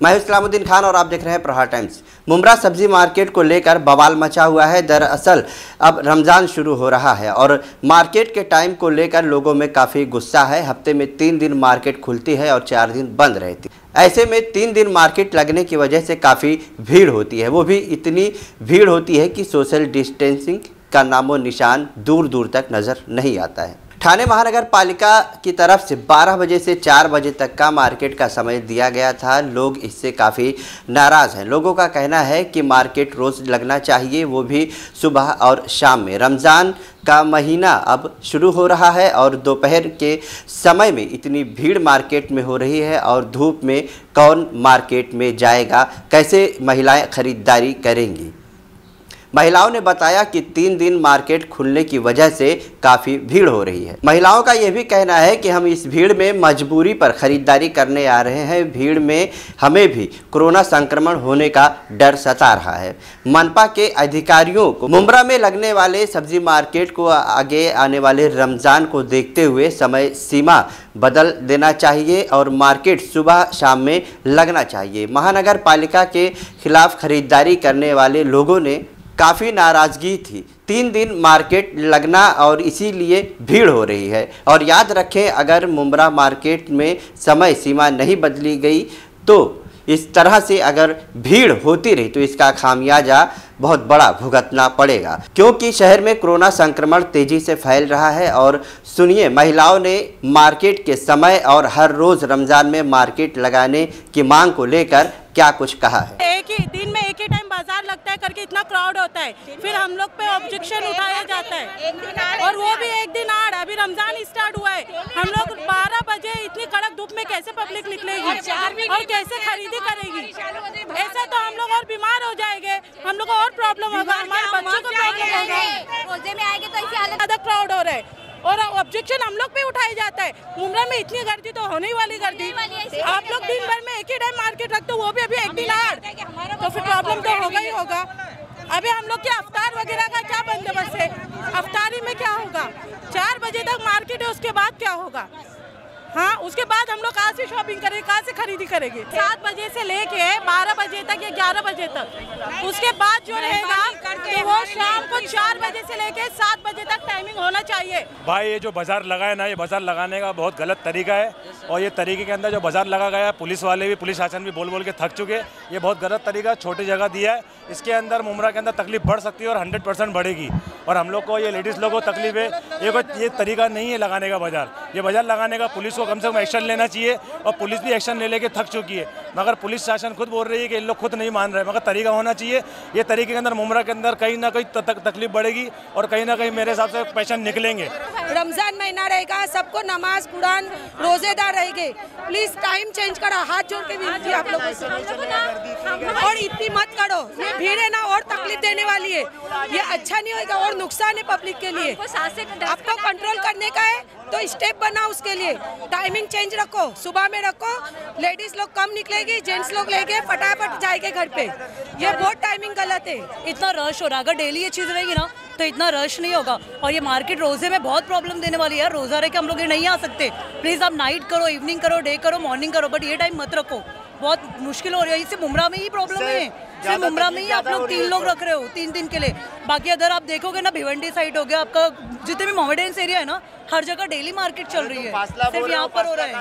मैं इस्लामुद्दीन खान और आप देख रहे हैं प्रहार टाइम्स। मुमरा सब्ज़ी मार्केट को लेकर बवाल मचा हुआ है। दरअसल अब रमज़ान शुरू हो रहा है और मार्केट के टाइम को लेकर लोगों में काफ़ी गुस्सा है। हफ़्ते में तीन दिन मार्केट खुलती है और चार दिन बंद रहती है। ऐसे में तीन दिन मार्केट लगने की वजह से काफ़ी भीड़ होती है। वो भी इतनी भीड़ होती है कि सोशल डिस्टेंसिंग का नामो निशान दूर दूर तक नज़र नहीं आता है। ठाणे महानगर पालिका की तरफ़ से 12 बजे से 4 बजे तक का मार्केट का समय दिया गया था। लोग इससे काफ़ी नाराज़ हैं। लोगों का कहना है कि मार्केट रोज़ लगना चाहिए, वो भी सुबह और शाम में। रमज़ान का महीना अब शुरू हो रहा है और दोपहर के समय में इतनी भीड़ मार्केट में हो रही है और धूप में कौन मार्केट में जाएगा, कैसे महिलाएँ खरीदारी करेंगी। महिलाओं ने बताया कि तीन दिन मार्केट खुलने की वजह से काफ़ी भीड़ हो रही है। महिलाओं का यह भी कहना है कि हम इस भीड़ में मजबूरी पर खरीदारी करने आ रहे हैं। भीड़ में हमें भी कोरोना संक्रमण होने का डर सता रहा है। मनपा के अधिकारियों को मुमरा में लगने वाले सब्ज़ी मार्केट को आगे आने वाले रमज़ान को देखते हुए समय सीमा बदल देना चाहिए और मार्केट सुबह शाम में लगना चाहिए। महानगर पालिका के खिलाफ खरीदारी करने वाले लोगों ने काफ़ी नाराज़गी थी। तीन दिन मार्केट लगना और इसीलिए भीड़ हो रही है। और याद रखें, अगर मुमरा मार्केट में समय सीमा नहीं बदली गई तो इस तरह से अगर भीड़ होती रही तो इसका खामियाजा बहुत बड़ा भुगतना पड़ेगा। क्योंकि शहर में कोरोना संक्रमण तेज़ी से फैल रहा है और सुनिए, महिलाओं ने मार्केट के समय और हर रोज रमज़ान में मार्केट लगाने की मांग को लेकर क्या कुछ कहा है? एक ही दिन में एक ही है करके इतना क्राउड होता है। फिर हम लोग पे ऑब्जेक्शन उठाया जाता है। और वो भी एक दिन आड़। अभी रमज़ान स्टार्ट हुआ है। हम लोग 12 बजे इतनी कड़क धूप में कैसे पब्लिक निकलेगी? और कैसे खरीदी करेगी? ऐसा तो हम लोग और बीमार हो जाएँगे। हम लोग को और प्रॉब्लम होगा। हमारे बच्चों को प्रॉब्लम होगा। रोज़े में आएँगे तो ऐसी हालत ज़्यादा क्राउड हो रहा है। और ऑब्जेक्शन हम लोग पे उठाया जाता है। मुमरा में इतनी गर्दी तो होने वाली गर्दी। आप लोग दिन भर में एक ही टाइम मार्केट रखते हो वो भी अभी एक दिन आड़ तो फिर प्रॉब्लम तो होगा ही होगा। अभी हम लोग के अवतार वगैरह का क्या बंदोबस्त है? अवतारी में क्या होगा? चार बजे तक मार्केट है उसके बाद क्या होगा? हाँ उसके बाद हम लोग कहाँ से शॉपिंग करेंगे कहाँ से खरीदी करेंगे? सात बजे से लेके बारह बजे तक या ग्यारह बजे तक। उसके बाद जो रहेगा तो वो शाम को चार बजे से लेके सात बजे तक टाइमिंग होना चाहिए। भाई, ये जो बाज़ार लगा है ना, ये बाज़ार लगाने का बहुत गलत तरीका है। और ये तरीके के अंदर जो बाज़ार लगा गया है, पुलिस वाले भी, पुलिस शासन भी बोल बोल के थक चुके ये बहुत गलत तरीका छोटी जगह दिया है। इसके अंदर, मुमरा के अंदर तकलीफ़ बढ़ सकती है और हंड्रेड बढ़ेगी। और हम लोग को, ये लेडीज़ लोग को तकलीफ़ है। ये कोई, ये तरीका नहीं है लगाने का बाज़ार। ये बाज़ार लगाने का पुलिस को कम से कम एक्शन लेना चाहिए और पुलिस भी एक्शन ले लेके थक चुकी है। मगर पुलिस शासन खुद बोल रही है कि इन लोग खुद नहीं मान रहे मगर तरीका होना चाहिए। ये तरीके के अंदर, मुमरा के अंदर कहीं ना कहीं तकलीफ़ बढ़ेगी और कहीं ना कहीं मेरे हिसाब से पेशेंट निकलेंगे। रमज़ान महीना रहेगा सबको नमाज़ कुरान रोजेदार रहेंगे। प्लीज़ टाइम चेंज करो हाथ जोड़ के विनती आप लोगों से। और इतनी मत करो ये भीड़ है ना और तकलीफ़ देने वाली है। ये अच्छा नहीं होगा और नुकसान है पब्लिक के लिए। आपको कंट्रोल करने का है तो स्टेप बनाओ उसके लिए। टाइमिंग चेंज रखो सुबह में रखो। लेडीज़ लोग कम निकलेगी जेंट्स लोग लेके फटाफट जाएँगे घर पे। ये बहुत टाइमिंग गलत है। इतना रश हो रहा है अगर डेली ये चीज़ रहेगी ना तो इतना रश नहीं होगा। और ये मार्केट रोज़े में बहुत प्रॉब्लम देने वाली है रोजा रह के हम लोग ये नहीं आ सकते। प्लीज़ आप नाइट करो इवनिंग करो डे करो मॉर्निंग करो बट ये टाइम मत रखो। बहुत मुश्किल हो रही है। इससे मुमरा में ही प्रॉब्लम है। सिर्फ़ मुमरा में ही आप लोग तीन लोग रख रहे हो तीन दिन के लिए। बाकी अगर आप देखोगे ना भिवंडी साइड हो गया आपका जितने भी मोमेडेंस एरिया है ना हर जगह डेली मार्केट चल रही है। सिर्फ़ यहाँ पर हो रहा है।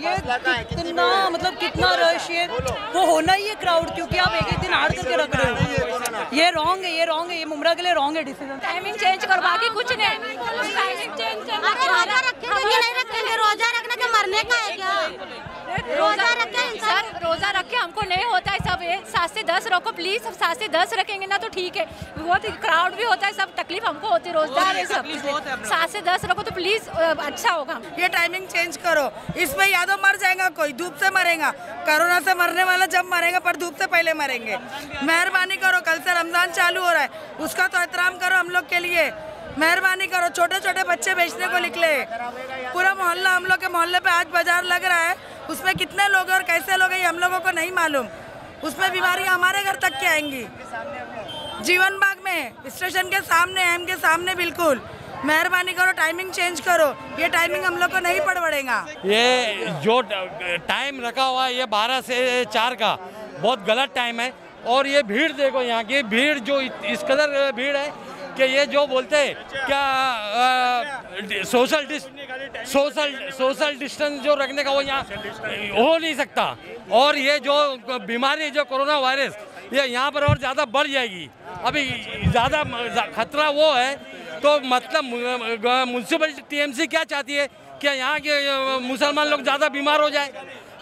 ये कितना मतलब कितना रश ये वो होना ही है क्राउड क्योंकि आप एक एक दिन हार करके रख रहे हो। ये रॉन्ग है ये रॉन्ग है ये मुमरा के लिए रॉन्ग है डिसीज़न टाइमिंग चेंज करो बाकी कुछ नहीं टाइमिंग चेंज अरे रोजा रखेंगे नहीं रखेंगे रोजा रखने के मरने का है क्या रोजा रखे सर रोजा रखे हमको नहीं होता है सब सात से दस रखो प्लीज़ सब सात से दस रखेंगे ना तो ठीक है। बहुत क्राउड भी होता है सब तकलीफ़ हमको होती है रोज़गार है सब। सात से दस रखो तो प्लीज़ अच्छा होगा। ये टाइमिंग चेंज करो। इसमें या तो मर जाएगा कोई धूप से मरेगा। कोरोना से मरने वाला जब मरेगा पर धूप से पहले मरेंगे। मेहरबानी करो कल से रमज़ान चालू हो रहा है। उसका तो एहतराम करो हम लोग के लिए। मेहरबानी करो छोटे छोटे बच्चे बेचने को निकले। पूरा मोहल्ला हम लोग के मोहल्ले पे आज बाज़ार लग रहा है। उसमें कितने लोग हैं और कैसे लोग हैं, ये हम लोगों को नहीं मालूम। उसमें बीमारियाँ हमारे घर तक के आएँगी। जीवन बाग में, स्टेशन के सामने, एम के सामने बिल्कुल। मेहरबानी करो टाइमिंग चेंज करो। ये टाइमिंग हम लोग को नहीं पड़ पड़ेगा ये जो टाइम रखा हुआ है, ये बारह से चार का, बहुत गलत टाइम है। और ये भीड़ देखो यहाँ की, भीड़ जो इस कदर भीड़ है कि ये जो बोलते हैं क्या social dis social social distance जो रखने का वो यहाँ हो नहीं सकता। और ये जो बीमारी जो कोरोना वायरस ये यहाँ पर और ज़्यादा बढ़ जाएगी। अभी ज़्यादा खतरा वो है। तो मतलब म्यूनसिपलिटी टीएमसी क्या चाहती है? कि यहाँ के मुसलमान लोग ज़्यादा बीमार हो जाए?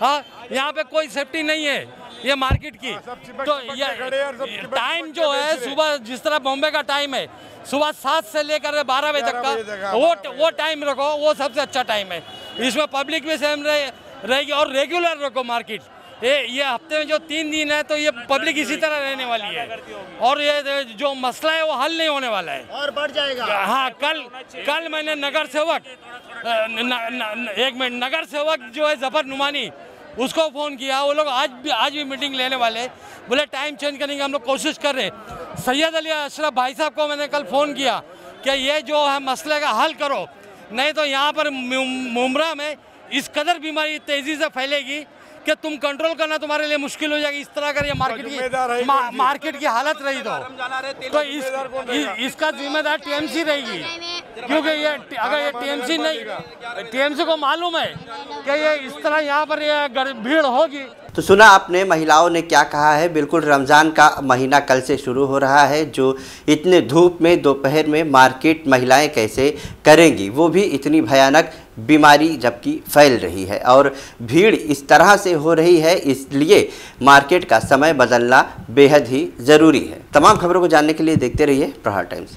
हाँ यहाँ पे कोई सेफ्टी नहीं है। ये मार्केट की। तो ये टाइम जो है सुबह जिस तरह बॉम्बे का टाइम है सुबह सात से लेकर बारह बजे तक का वो वो टाइम रखो वो सबसे अच्छा टाइम है। इसमें पब्लिक भी सेम रहेगी और रेगुलर रखो मार्केट ये ये हफ़्ते में जो तीन दिन है तो ये पब्लिक इसी तरह रहने वाली है। और ये जो मसला है वो हल नहीं होने वाला है। और बढ़ जाएगा। हाँ कल कल मैंने नगर सेवक एक मिनट नगर सेवक जो है ज़फ़र नुमानी उसको फ़ोन किया वो लोग आज भी आज भी मीटिंग लेने वाले बोले टाइम चेंज करने की हम लोग कोशिश कर रहे सैयद अली अशरफ भाई साहब को मैंने कल फ़ोन किया कि ये जो है मसले का हल करो नहीं तो यहाँ पर मुमरा में इस कदर बीमारी तेज़ी से फैलेगी कि तुम कंट्रोल करना तुम्हारे लिए मुश्किल हो जाएगी। इस तरह अगर ये मार्केट की मा, मार्केट की हालत रही तो। तो इस, इसका जिम्मेदार टीएमसी रहेगी। क्योंकि ये अगर ये टीएमसी नहीं टीएमसी को मालूम है कि ये इस तरह यहाँ पर ये भीड़ होगी। तो सुना आपने, महिलाओं ने क्या कहा है? बिल्कुल रमज़ान का महीना कल से शुरू हो रहा है, जो इतने धूप में दोपहर में मार्केट महिलाएँ कैसे करेंगी, वो भी इतनी भयानक बीमारी जबकि फैल रही है। और भीड़ इस तरह से हो रही है, इसलिए मार्केट का समय बदलना बेहद ही ज़रूरी है। तमाम खबरों को जानने के लिए देखते रहिए प्रहार टाइम्स।